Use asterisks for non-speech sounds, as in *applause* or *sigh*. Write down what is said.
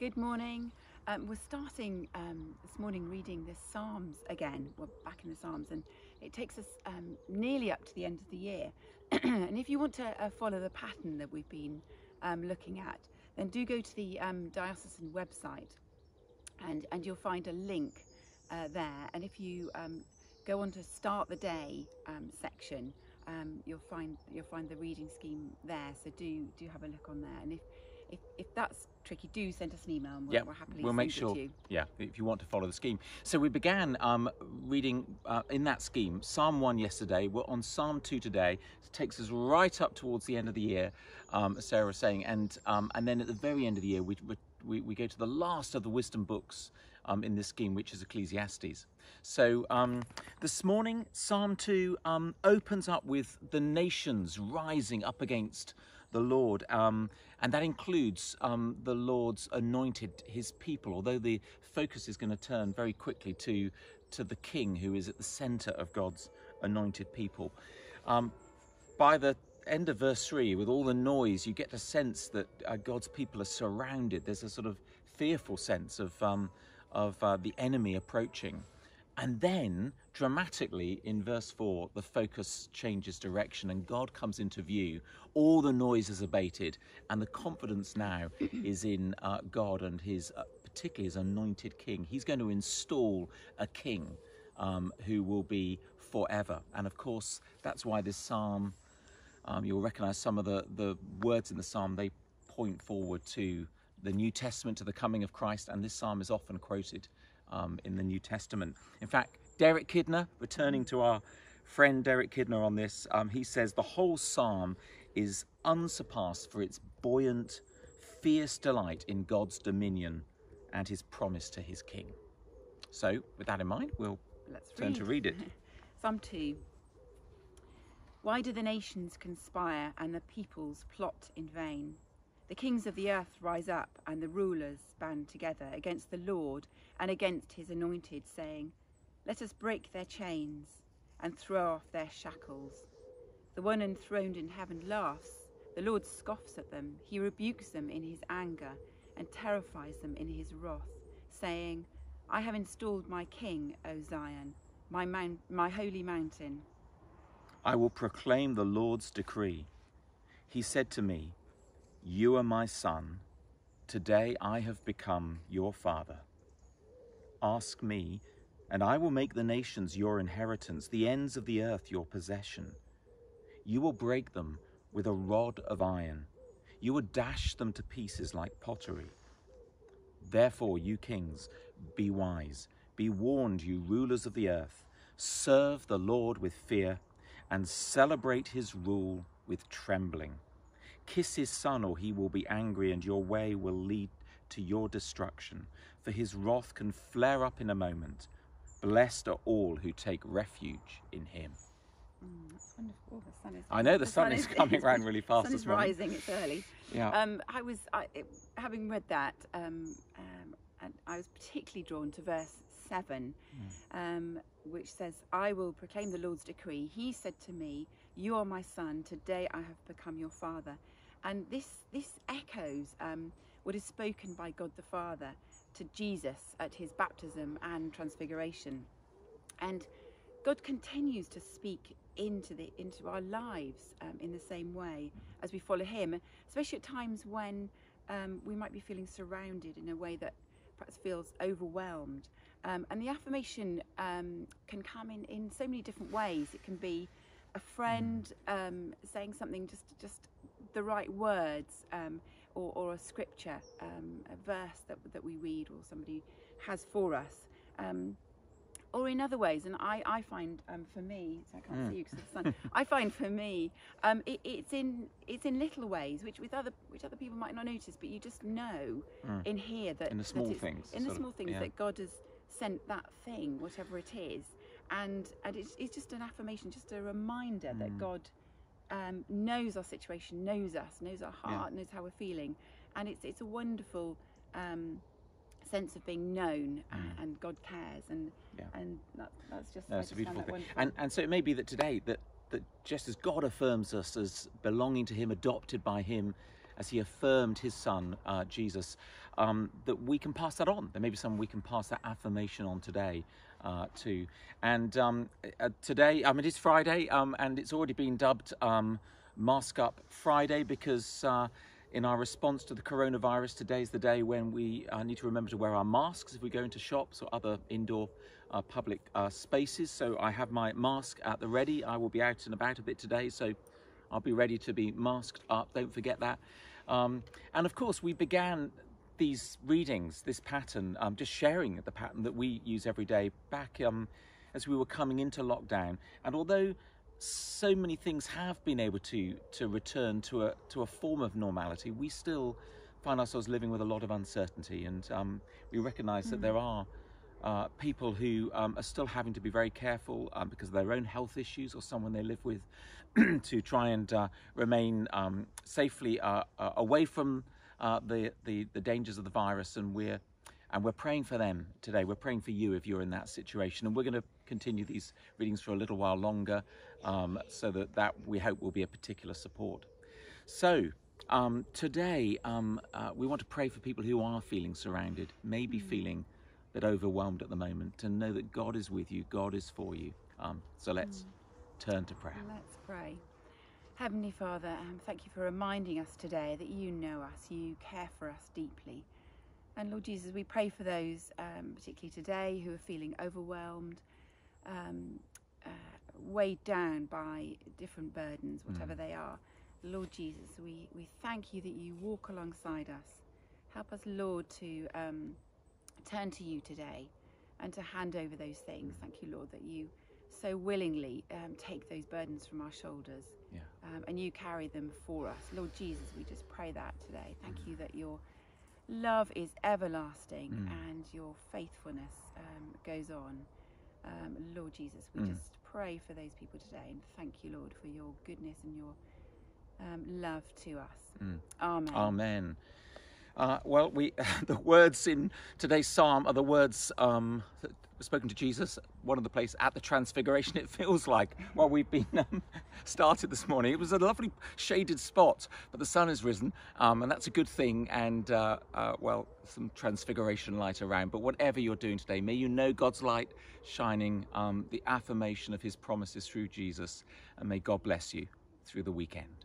Good morning. Um, we're starting um, this morning reading the Psalms again. We're back in the Psalms, and it takes us um, nearly up to the end of the year. *clears throat* and if you want to uh, follow the pattern that we've been um, looking at, then do go to the um, diocesan website, and and you'll find a link uh, there. And if you um, go on to start the day section, you'll find you'll find the reading scheme there. So do do have a look on there. And if if, if that's tricky, do send us an email and we'll, yeah, we'll happily we'll make sure. Yeah, if you want to follow the scheme. So we began um, reading uh, in that scheme Psalm 1 yesterday. We're on Psalm 2 today. It takes us right up towards the end of the year, um, Sarah was saying. And, um, and then at the very end of the year, we, we, we go to the last of the wisdom books um, in this scheme, which is Ecclesiastes. So um, this morning, Psalm 2 um, opens up with the nations rising up against the Lord. Um, and that includes um, the Lord's anointed, his people, although the focus is going to turn very quickly to, to the king who is at the center of God's anointed people. Um, by the end of verse 3, with all the noise, you get a sense that uh, God's people are surrounded. There's a sort of fearful sense of, um, of uh, the enemy approaching. And then, dramatically, in verse 4, the focus changes direction and God comes into view. All the noise is abated, and the confidence now *clears throat* is in uh, God and his, uh, particularly his anointed king. He's going to install a king um, who will be forever. And of course, that's why this psalm, um, you'll recognize some of the, the words in the psalm, they point forward to the New Testament, to the coming of Christ, and this psalm is often quoted um, in the New Testament. In fact, Derek Kidner, returning to our friend Derek Kidner on this, um, he says the whole psalm is unsurpassed for its buoyant, fierce delight in God's dominion and his promise to his king. So, with that in mind, we'll Let's turn read. to read it. *laughs* Psalm 2. Why do the nations conspire and the peoples plot in vain? The kings of the earth rise up, and the rulers band together against the Lord and against his anointed, saying, Let us break their chains and throw off their shackles. The one enthroned in heaven laughs, the Lord scoffs at them, he rebukes them in his anger and terrifies them in his wrath, saying, I have installed my king, O Zion, my, mount, my holy mountain. I will proclaim the Lord's decree. He said to me, you are my son. Today I have become your father. Ask me, and I will make the nations your inheritance, the ends of the earth your possession. You will break them with a rod of iron. You will dash them to pieces like pottery. Therefore, you kings, be wise. Be warned, you rulers of the earth. Serve the Lord with fear and celebrate his rule with trembling. Kiss his son, or he will be angry, and your way will lead to your destruction. For his wrath can flare up in a moment. Blessed are all who take refuge in him. Mm, that's wonderful. The sun is. I know the, the sun, sun, is, *laughs* coming round really *laughs* fast. sun is rising. It's early. Yeah. Um, I was I, it, having read that, um, um, and I was particularly drawn to verse seven, mm. um, which says, "I will proclaim the Lord's decree." He said to me, "You are my son. Today I have become your father." And this, this echoes um, what is spoken by God the Father to Jesus at his baptism and transfiguration. And God continues to speak into the into our lives um, in the same way as we follow Him, especially at times when um, we might be feeling surrounded in a way that perhaps feels overwhelmed. Um, and the affirmation um, can come in in so many different ways. It can be a friend um, saying something just just the right words um, or, or, a scripture, um, a verse that, that we read or somebody has for us. Um, or in other ways, and I, I find um, for me, so I can't mm. see you because of the sun. I find for me, um, it, it's in it's in little ways, which with other which other people might not notice, but you just know mm. in here that in the small that things, in the small of, things yeah. that God has sent that thing, whatever it is, and and it's, it's just an affirmation, just a reminder mm. that God um, knows our situation, knows us, knows our heart, yeah. knows how we're feeling, and it's it's a wonderful um, sense of being known, mm. and, and, God cares, and yeah. and that, that's just no, it's a beautiful thing. And and so it may be that today that that just as God affirms us as belonging to Him, adopted by Him, as he affirmed his son, uh, Jesus, um, that we can pass that on. There may be someone we can pass that affirmation on today uh, to. And um, uh, today, um, it is Friday, um, and it's already been dubbed um, Mask Up Friday because uh, in our response to the coronavirus, today is the day when we uh, need to remember to wear our masks if we go into shops or other indoor uh, public uh, spaces. So I have my mask at the ready. I will be out and about a bit today, so I'll be ready to be masked up. Don't forget that. Um, and of course, we began these readings, this pattern, um, just sharing the pattern that we use every day back um, as we were coming into lockdown. And although so many things have been able to to return to a to a form of normality, we still find ourselves living with a lot of uncertainty, and um, we recognise mm. that there are. Uh, people who um, are still having to be very careful um, because of their own health issues or someone they live with *clears throat* to try and uh, remain um, safely uh, uh away from uh, the, the, the dangers of the virus, and we're and we're praying for them today. We're praying for you if you're in that situation, and we're going to continue these readings for a little while longer, um, so that that we hope will be a particular support. So. Um, today, um, uh, we want to pray for people who are feeling surrounded, maybe mm. feeling bit overwhelmed at the moment, to know that God is with you, God is for you. Um, so let's mm. turn to prayer. Let's pray. Heavenly Father, um, thank you for reminding us today that you know us, you care for us deeply. And Lord Jesus, we pray for those, um, particularly today, who are feeling overwhelmed, um, uh, weighed down by different burdens, whatever mm. they are. Lord Jesus, we, we thank you that you walk alongside us. Help us, Lord, to um, turn to you today and to hand over those things. Thank you, Lord, that you so willingly um, take those burdens from our shoulders yeah. um, and you carry them for us. Lord Jesus, we just pray that today. Thank mm. you that your love is everlasting mm. and your faithfulness um, goes on. Um, Lord Jesus, we mm. just pray for those people today and thank you, Lord, for your goodness and your um, love to us. Mm. Amen. Amen. Uh, well, we *laughs* the words in today's psalm are the words um, spoken to Jesus. One of the places at the Transfiguration. It *laughs* feels like while we've been um, *laughs* started this morning. It was a lovely shaded spot, but the sun has risen, um, and that's a good thing. And uh, uh, well, some Transfiguration light around. But whatever you're doing today, may you know God's light shining, um, the affirmation of His promises through Jesus, and may God bless you through the weekend.